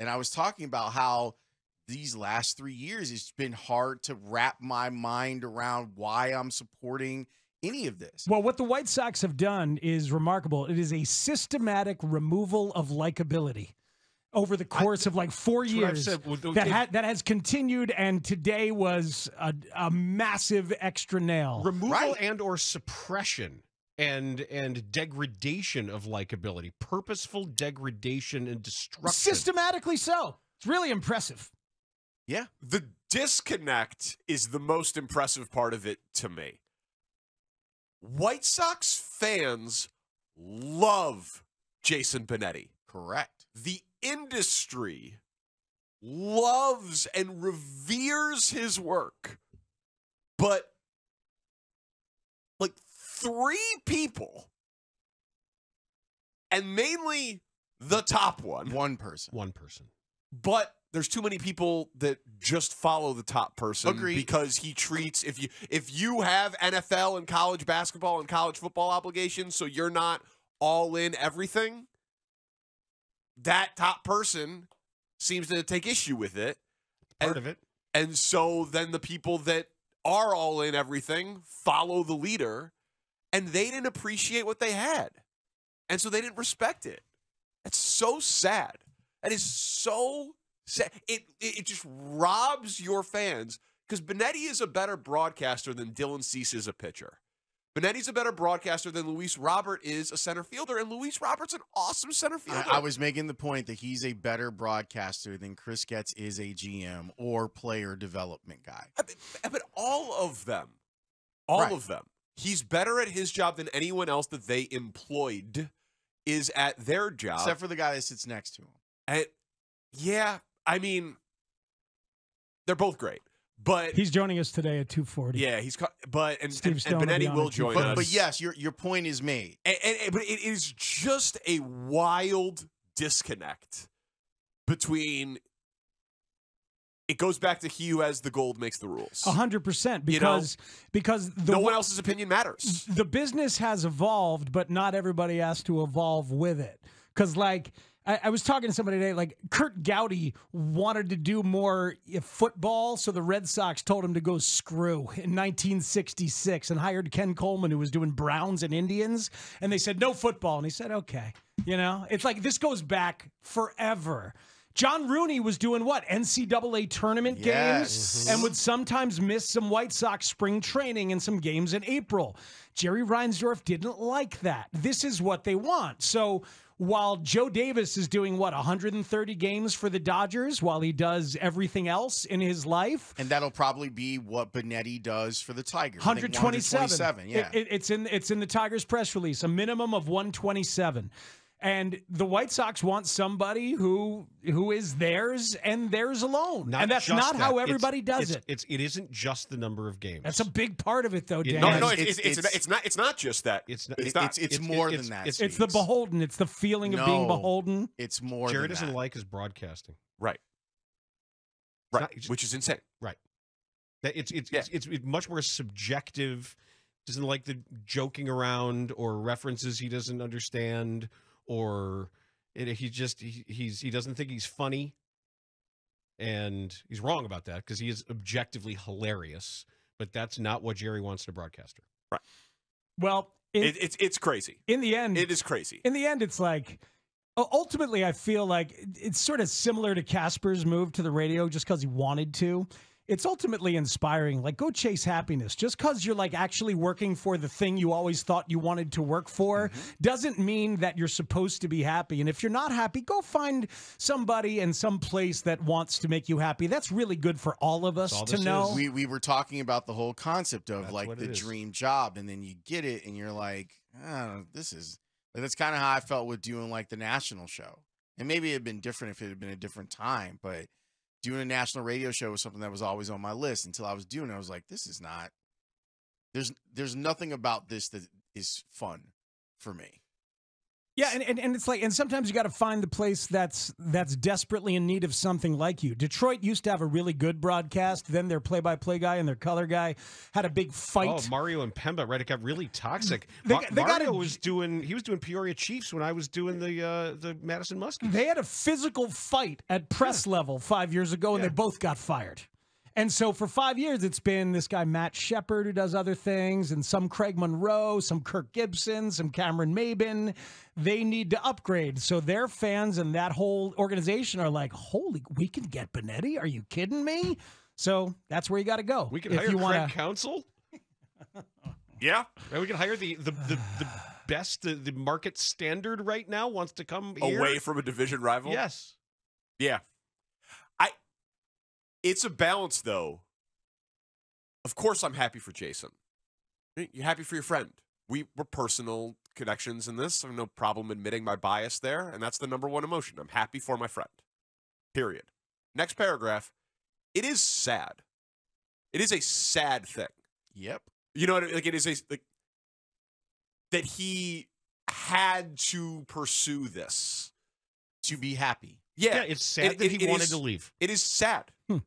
And I was talking about how these last three years it's been hard to wrap my mind around why I'm supporting any of this. Well, what the White Sox have done is remarkable. It is a systematic removal of likability over the course of like four That's what I've years said. Well, that it- ha- that has continued, and today was a, a massive extra nail. removal and or suppression and and degradation of likability purposeful degradation and destruction Systematically so. It's really impressive. Yeah. The disconnect is the most impressive part of it to me. White Sox fans love Jason Benetti. Correct. The industry loves and reveres his work. But like three people and mainly the top one One person. one person but there's too many people that just follow the top person Agreed. because he treats if you if you have NFL and college basketball and college football obligations so you're not all in everything that top person seems to take issue with it part and, of it and so then the people that are all in everything follow the leader and they didn't appreciate what they had and so they didn't respect it that's so sad that is so sad it it, it just robs your fans because benetti is a better broadcaster than dylan cease is a pitcher Benetti's a better broadcaster than Luis Robert is a center fielder, and Luis Robert's an awesome center fielder. I, I was making the point that he's a better broadcaster than Chris Getz is a GM or player development guy. I mean, but all of them, all Right. of them, he's better at his job than anyone else that they employed is at their job. Except for the guy that sits next to him. and yeah, I mean, they're both great, but He's joining us today at 240. yeah, he's ca- but and, Steve and, Stone and will be Benetti on will join But, us. but yes, your your point is made. and, and, and- but it is just a wild disconnect between. It goes back to he who has the gold makes the rules. A hundred percent You know, because because the no one else's opinion matters. the business has evolved, but not everybody has to evolve with it. Because, like, I, I was talking to somebody today, like, Curt Gowdy wanted to do more uh, football, so the Red Sox told him to go screw in 1966 and hired Ken Coleman, who was doing Browns and Indians. And they said, no football. And he said, okay. You know, it's like this goes back forever. John Rooney was doing what? NCAA tournament Yes. games mm-hmm. and would sometimes miss some White Sox spring training and some games in April. Jerry Reinsdorf didn't like that. This is what they want. So while Joe Davis is doing what 130 games for the Dodgers while he does everything else in his life, And that'll probably be what Benetti does for the Tigers. 127. 127, yeah. It- it- it's in it's in the Tigers press release, a minimum of 127. And the White Sox want somebody who who is theirs and theirs alone. Not and that's not that. how It's- everybody does it's, it. It's it isn't just the number of games. That's a big part of it, though, It- No, no, it's, it's- it's, it's, it's- it's not. It's not just that. It's not. It's It's, not. it's, it's It's- more it's- than that. it's- It's the beholden. It's the feeling of being beholden. It's more Jerry than doesn't like his broadcasting. right. Right. not- it's- Which is insane. Right. That it's it's, Yeah. it's it's it's much more subjective. Doesn't like the joking around or references he doesn't understand or it, he just he, he's he doesn't think he's funny. And he's wrong about that because he is objectively hilarious, but that's not what Jerry wants in a broadcaster. Right. Well, in, It, it's it's crazy. in the end, It is crazy. in the end, it's like ultimately, I feel like it's sort of similar to Kasper's move to the radio just because he wanted to. It's ultimately inspiring. Like, go chase happiness. Just because you're like actually working for the thing you always thought you wanted to work for doesn't mean that you're supposed to be happy. And if you're not happy, go find somebody and some place that wants to make you happy. That's really good for all of us all to know. is. we we were talking about the whole concept of That's like the dream job, and then you get it, and you're like, oh, this is like, that's kind of how I felt with doing like the national show. And maybe it had been different if it had been a different time, but doing a national radio show was something that was always on my list until I was doing it. I was like, this is not. There's there's nothing about this that is fun for me. Yeah, and, and, and it's like, and sometimes you got to find the place that's that's desperately in need of something like you. Detroit used to have a really good broadcast. Then their play-by-play guy and their color guy had a big fight. Oh, Mario Impemba, right? It got really toxic. They Ma- they Mario a- was doing he was doing Peoria Chiefs when I was doing the uh, the Madison Muskies. They had a physical fight at press level five years ago, and Yeah. they both got fired. And so for five years, it's been this guy Matt Shepard who does other things, and some Craig Monroe, some Kirk Gibson, some Cameron Maybin. They need to upgrade. So their fans and that whole organization are like, "Holy, we can get Benetti? Are you kidding me?" So that's where you got to go. we can if hire you Craig wanna- Counsell. Yeah. And we can hire the the the, the best the, the market standard right now wants to come here. Away from a division rival. Yes. Yeah. It's a balance though. Of course I'm happy for Jason. You're happy for your friend. We were personal connections in this. I have no problem admitting my bias there, and that's the number one emotion. I'm happy for my friend. Period. Next paragraph. It is sad. It is a sad thing. Yep. You know what I mean? Like it is a like that he had to pursue this. To be happy. Yeah, Yeah, it's sad It- that it- he it wanted is- to leave. It is sad. Hmm.